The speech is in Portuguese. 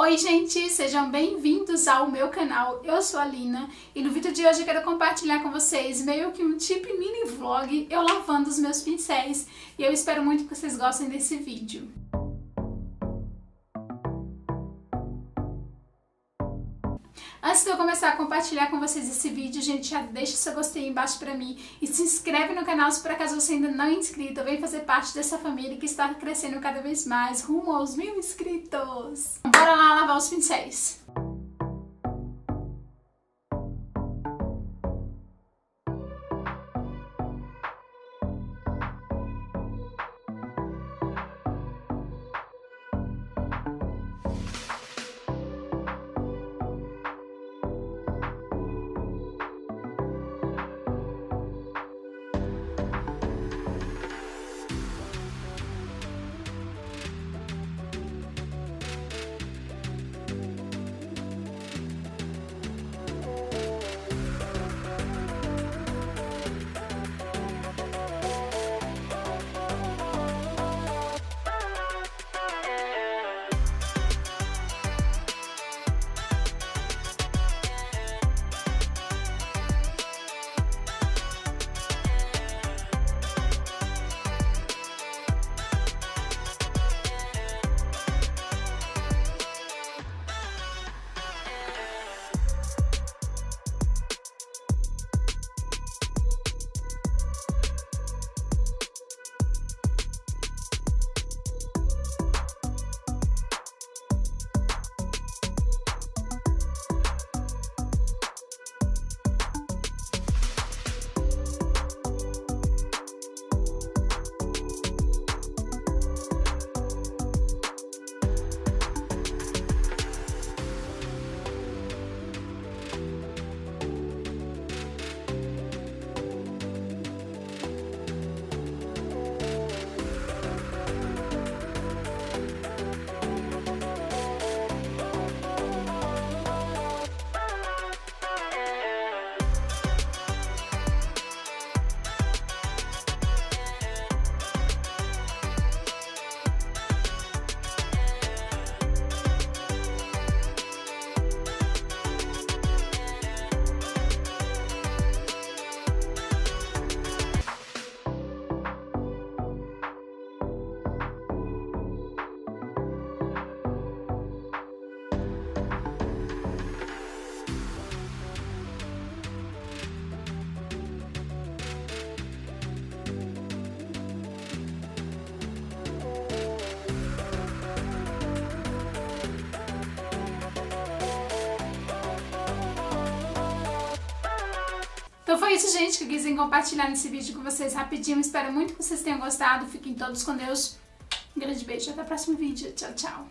Oi gente, sejam bem-vindos ao meu canal, eu sou a Lina e no vídeo de hoje eu quero compartilhar com vocês meio que um tipo mini vlog eu lavando os meus pincéis e eu espero muito que vocês gostem desse vídeo. Antes de eu começar a compartilhar com vocês esse vídeo, gente, já deixa seu gostei embaixo pra mim e se inscreve no canal se por acaso você ainda não é inscrito, vem fazer parte dessa família que está crescendo cada vez mais, rumo aos mil inscritos. Bora lá lavar os pincéis. Então foi isso, gente, que eu quis compartilhar nesse vídeo com vocês rapidinho. Espero muito que vocês tenham gostado. Fiquem todos com Deus. Um grande beijo. Até o próximo vídeo. Tchau, tchau.